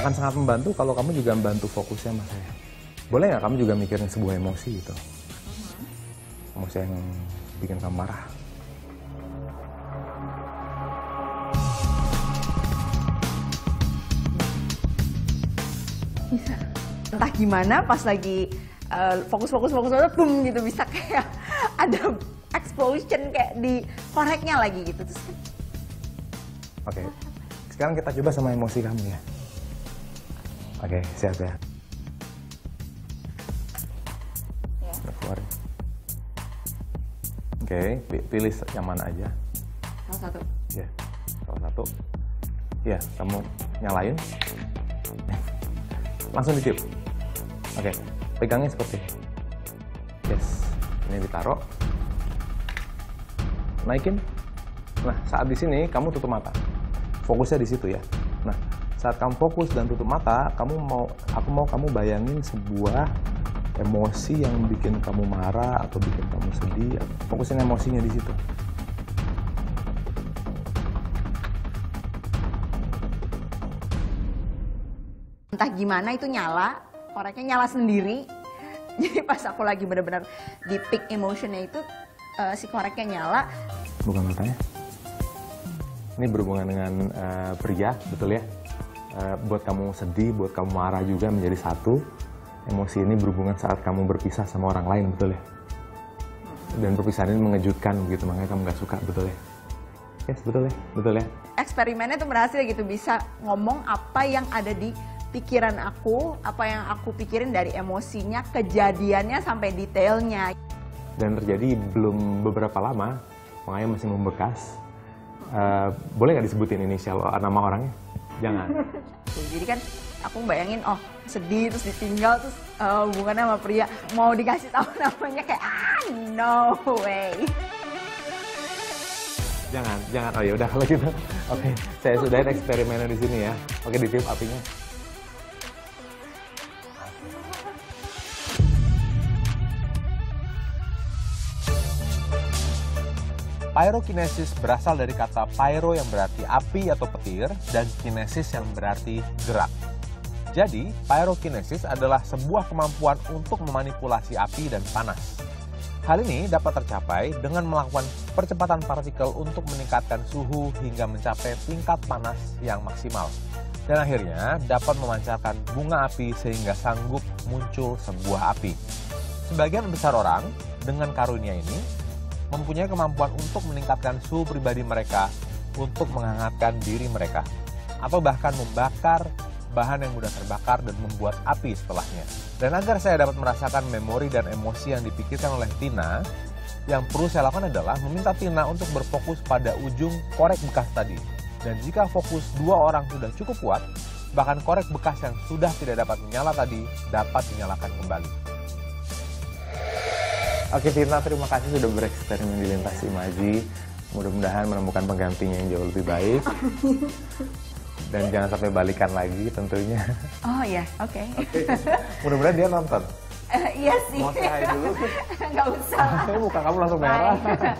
akan sangat membantu kalau kamu juga membantu fokusnya sama saya. Boleh nggak kamu juga mikirin sebuah emosi gitu? Emosi yang bikin kamu marah. bisa entah gimana pas lagi eh, fokus fokus fokus fokus boom gitu bisa kayak ada explosion kayak di koreknya lagi gitu terus Oke. Sekarang kita coba sama emosi kamu ya. Oke, siap ya. Ya. Oke, pi- pilih yang mana aja. salah satu Ya, salah satu. Ya, kamu nyalain. Langsung ditiup. Oke, pegangnya seperti ini. Yes, ini ditaruh. Naikin. Nah, saat di sini kamu tutup mata. Fokusnya di situ ya. Saat kamu fokus dan tutup mata, kamu mau aku mau kamu bayangin sebuah emosi yang bikin kamu marah atau bikin kamu sedih. Fokusin emosinya di situ. entah gimana itu nyala koreknya nyala sendiri jadi pas aku lagi benar-benar di peak emotionnya itu eh, si koreknya nyala Bukan matanya. Ini berhubungan dengan eh, pria, betul ya? Eh, buat kamu sedih, buat kamu marah juga menjadi satu. Emosi ini berhubungan saat kamu berpisah sama orang lain, betul ya? Dan perpisahan ini mengejutkan begitu, makanya kamu gak suka, betul ya? Yes, betul ya? Betul ya? eksperimennya tuh berhasil gitu bisa ngomong apa yang ada di pikiran aku apa yang aku pikirin dari emosinya kejadiannya sampai detailnya Dan terjadi belum beberapa lama, makanya masih membekas. Eh, boleh nggak disebutin inisial nama orangnya? Jangan. Jadi kan aku bayangin oh sedih terus ditinggal terus eh, hubungannya sama pria mau dikasih tahu namanya kayak ah no way Jangan, jangan. Oh ya udah kalau gitu. Oke, saya sudahin eksperimennya di sini ya. Oke, ditiup apinya. Pyrokinesis berasal dari kata pyro yang berarti api atau petir dan kinesis yang berarti gerak. Jadi, pyrokinesis adalah sebuah kemampuan untuk memanipulasi api dan panas. Hal ini dapat tercapai dengan melakukan percepatan partikel untuk meningkatkan suhu hingga mencapai tingkat panas yang maksimal. Dan akhirnya dapat memancarkan bunga api sehingga sanggup muncul sebuah api. Sebagian besar orang dengan karunia ini mempunyai kemampuan untuk meningkatkan suhu pribadi mereka untuk menghangatkan diri mereka atau bahkan membakar bahan yang mudah terbakar dan membuat api setelahnya. Dan agar saya dapat merasakan memori dan emosi yang dipikirkan oleh Tina, yang perlu saya lakukan adalah meminta Tina untuk berfokus pada ujung korek bekas tadi. Dan jika fokus dua orang sudah cukup kuat, bahkan korek bekas yang sudah tidak dapat menyala tadi dapat dinyalakan kembali. Oke Tina, terima kasih sudah bereksperimen di lintas imaji. Mudah-mudahan menemukan penggantinya yang jauh lebih baik. Dan jangan sampai balikan lagi tentunya. oh ya oke Mudah-mudahan dia nonton. Eh, iya sih Mau dulu? nggak usah Muka kamu langsung merah. Bye.